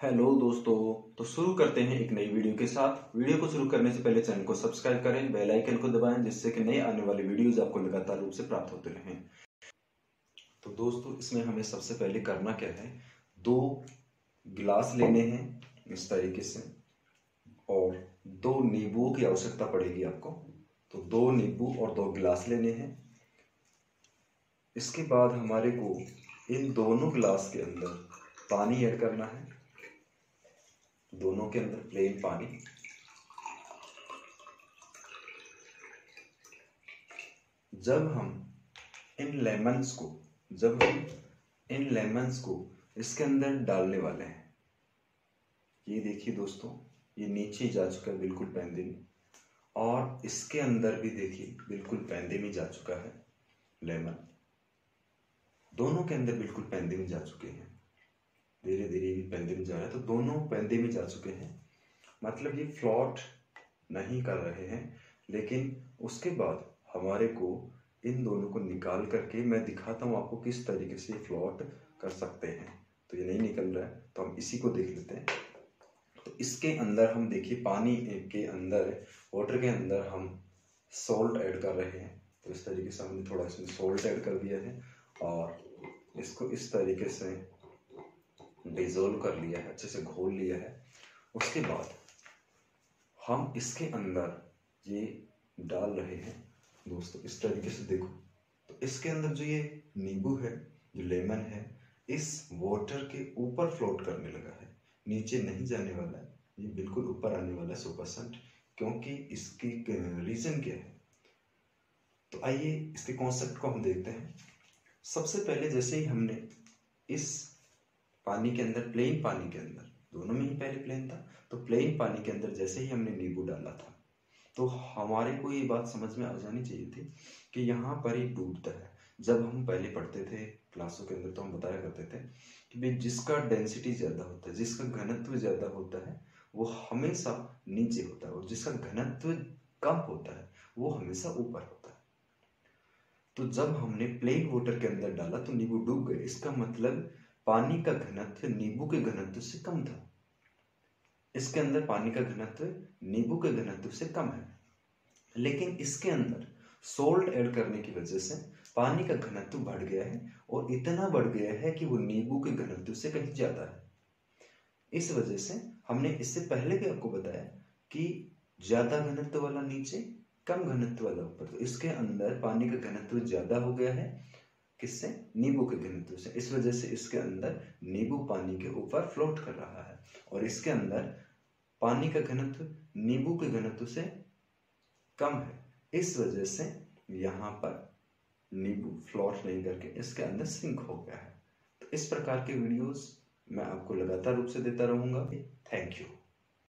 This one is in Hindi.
हेलो दोस्तों तो शुरू करते हैं एक नई वीडियो के साथ। वीडियो को शुरू करने से पहले चैनल को सब्सक्राइब करें, बेल आइकन को दबाएँ, जिससे कि नए आने वाले वीडियोस आपको लगातार रूप से प्राप्त होते रहें। तो दोस्तों, इसमें हमें सबसे पहले करना क्या है? दो गिलास लेने हैं इस तरीके से, और दो नींबू की आवश्यकता पड़ेगी आपको। तो दो नींबू और दो गिलास लेने हैं। इसके बाद हमारे को इन दोनों गिलास के अंदर पानी ऐड करना है। दोनों के अंदर प्लेन पानी। जब हम इन लेमन्स को, जब हम इन लेमन्स को इसके अंदर डालने वाले हैं, ये देखिए दोस्तों, ये नीचे जा चुका है, बिल्कुल पैंदे में। और इसके अंदर भी देखिए, बिल्कुल पैंदे में जा चुका है लेमन दोनों के अंदर बिल्कुल पैंदे में जा चुके हैं। धीरे धीरे भी पैंदे में जा रहा है। तो दोनों पैंदे में जा चुके हैं। मतलब ये फ्लॉट नहीं कर रहे हैं, लेकिन उसके बाद हमारे को इन दोनों को निकाल करके मैं दिखाता हूँ आपको किस तरीके से फ्लॉट कर सकते हैं। तो ये नहीं निकल रहा है तो हम इसी को देख लेते हैं। तो इसके अंदर हम देखिए, पानी के अंदर, वाटर के अंदर हम सॉल्ट ऐड कर रहे हैं। तो इस तरीके से हमने थोड़ा इसमें सॉल्ट ऐड कर दिया है और इसको इस तरीके से डिजोल्व कर लिया है, अच्छे से घोल लिया है। उसके बाद हम इसके अंदर ये डाल रहे हैं, दोस्तों, इस तरीके से देखो। तो इसके अंदर जो ये नींबू है, जो लेमन है, इस वाटर के ऊपर फ्लोट करने लगा है। नीचे नहीं जाने वाला है, ये बिल्कुल ऊपर आने वाला है सौ परसेंट क्योंकि इसकी रीजन क्या है? तो आइए इसके कॉन्सेप्ट को हम देखते हैं। सबसे पहले जैसे ही हमने इस पानी के अंदर प्लेन पानी के अंदर। दोनों में ही पहले प्लेन था। तो प्लेन पानी के अंदर जैसे ही हमने नींबू डाला था तो हमारे को ये बात समझ में आ जानी चाहिए थी कि यहाँ पर ही डूबता है। जब हम पहले पढ़ते थे, क्लासों के अंदर तो हम बताया करते थे कि भाई जिसका डेंसिटी ज़्यादा होता है, जिसका घनत्व ज़्यादा होता है, वो हमेशा नीचे होता है और जिसका घनत्व कम होता है, वो हमेशा ऊपर होता है। तो जब हमने प्लेन वाटर के अंदर डाला तो नींबू डूब गए। इसका मतलब पानी का घनत्व नींबू के घनत्व से कम था। इसके अंदर पानी का घनत्व नींबू के घनत्व से कम है। लेकिन इसके अंदर सोल्ट ऐड करने की वजह से पानी का घनत्व बढ़ गया है और इतना बढ़ गया है कि वो नींबू के घनत्व से कहीं ज़्यादा है। इस वजह से हमने इससे पहले भी आपको बताया कि ज़्यादा घनत्व वाला नीचे, कम घनत्व वाला ऊपर। तो इसके अंदर पानी का घनत्व ज़्यादा हो गया है किससे? नींबू के घनत्व से। इस वजह से इसके अंदर नींबू पानी के ऊपर फ्लोट कर रहा है। और इसके अंदर पानी का घनत्व नींबू के घनत्व से कम है। इस वजह से यहाँ पर नींबू फ्लोट नहीं करके इसके अंदर सिंक हो गया है। तो इस प्रकार के वीडियोस मैं आपको लगातार रूप से देता रहूँगा। Thank you